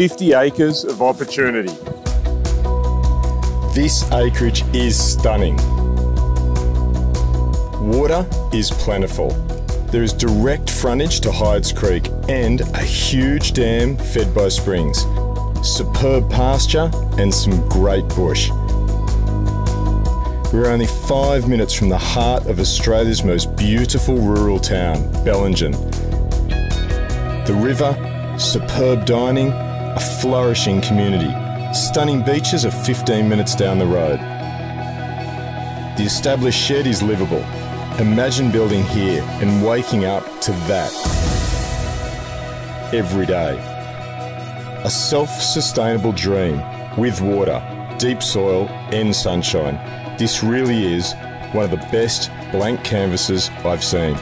50 acres of opportunity. This acreage is stunning. Water is plentiful. There is direct frontage to Hydes Creek and a huge dam fed by springs. Superb pasture and some great bush. We're only five minutes from the heart of Australia's most beautiful rural town, Bellingen. The river, superb dining, a flourishing community, stunning beaches are 15 minutes down the road. The established shed is livable. Imagine building here and waking up to that every day. A self sustainable dream with water, deep soil, and sunshine. This really is one of the best blank canvases I've seen.